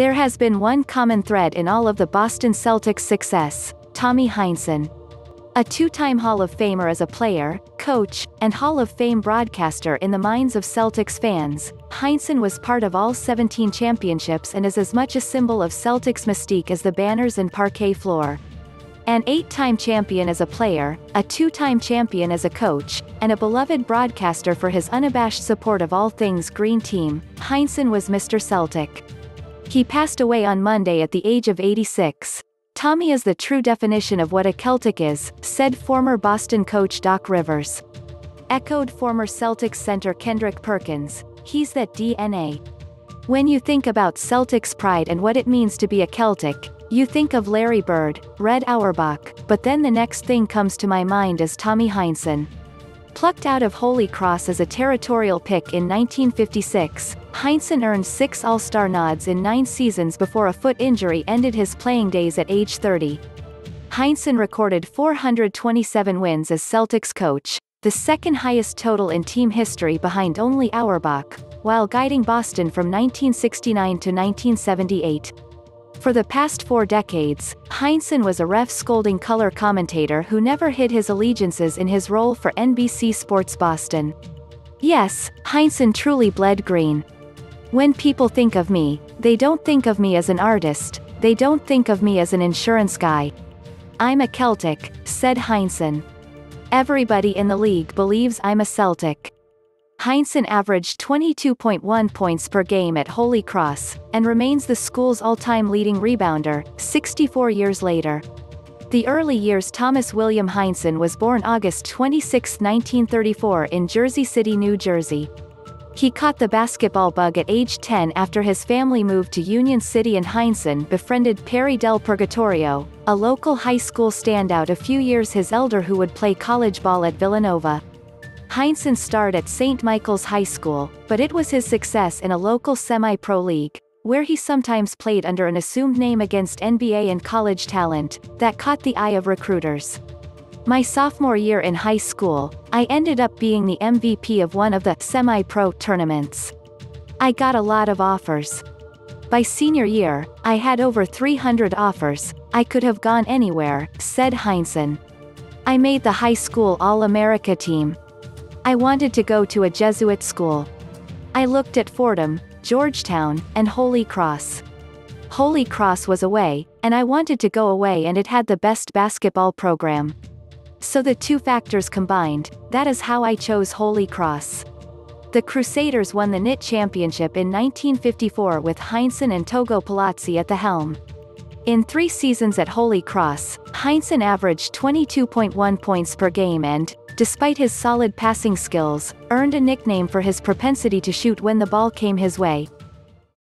There has been one common thread in all of the Boston Celtics' success, Tommy Heinsohn. A two-time Hall of Famer as a player, coach, and Hall of Fame broadcaster in the minds of Celtics fans, Heinsohn was part of all 17 championships and is as much a symbol of Celtics mystique as the banners and parquet floor. An eight-time champion as a player, a two-time champion as a coach, and a beloved broadcaster for his unabashed support of all things Green Team, Heinsohn was Mr. Celtic. He passed away on Monday at the age of 86. Tommy is the true definition of what a Celtic is, said former Boston coach Doc Rivers. Echoed former Celtics center Kendrick Perkins, he's that DNA. When you think about Celtics pride and what it means to be a Celtic, you think of Larry Bird, Red Auerbach, but then the next thing comes to my mind is Tommy Heinsohn. Plucked out of Holy Cross as a territorial pick in 1956, Heinsohn earned six All-Star nods in nine seasons before a foot injury ended his playing days at age 30. Heinsohn recorded 427 wins as Celtics coach, the second highest total in team history behind only Auerbach, while guiding Boston from 1969 to 1978. For the past four decades, Heinsohn was a ref scolding color commentator who never hid his allegiances in his role for NBC Sports Boston. Yes, Heinsohn truly bled green. When people think of me, they don't think of me as an artist, they don't think of me as an insurance guy. I'm a Celtic, said Heinsohn. Everybody in the league believes I'm a Celtic. Heinsohn averaged 22.1 points per game at Holy Cross, and remains the school's all-time leading rebounder, 64 years later. The early years Thomas William Heinsohn was born August 26, 1934 in Jersey City, New Jersey. He caught the basketball bug at age 10 after his family moved to Union City and Heinsohn befriended Perry Del Purgatorio, a local high school standout a few years his elder who would play college ball at Villanova. Heinsohn starred at St. Michael's High School, but it was his success in a local semi-pro league, where he sometimes played under an assumed name against NBA and college talent, that caught the eye of recruiters. My sophomore year in high school, I ended up being the MVP of one of the semi-pro tournaments. I got a lot of offers. By senior year, I had over 300 offers, I could have gone anywhere, said Heinsohn. I made the high school All-America team, I wanted to go to a Jesuit school. I looked at Fordham, Georgetown, and Holy Cross. Holy Cross was away, and I wanted to go away and it had the best basketball program. So the two factors combined, that is how I chose Holy Cross. The Crusaders won the NIT championship in 1954 with Heinsohn and Togo Palazzi at the helm. In three seasons at Holy Cross, Heinsohn averaged 22.1 points per game and, despite his solid passing skills, earned a nickname for his propensity to shoot when the ball came his way,